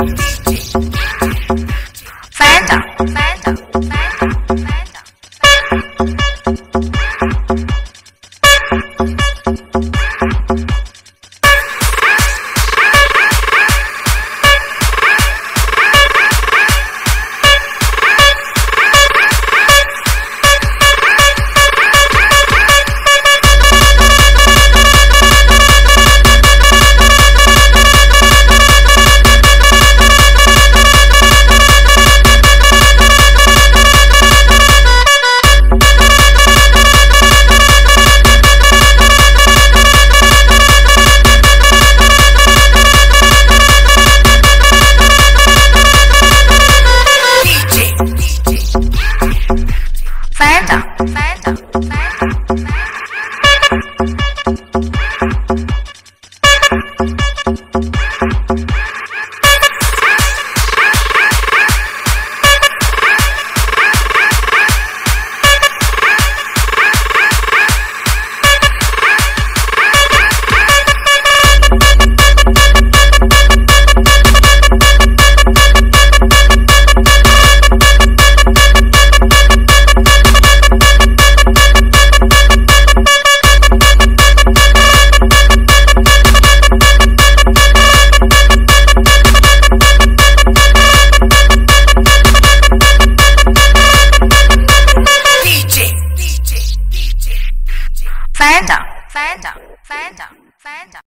Negative. Phantom, Phantom, Phantom. 班长。班长班长班长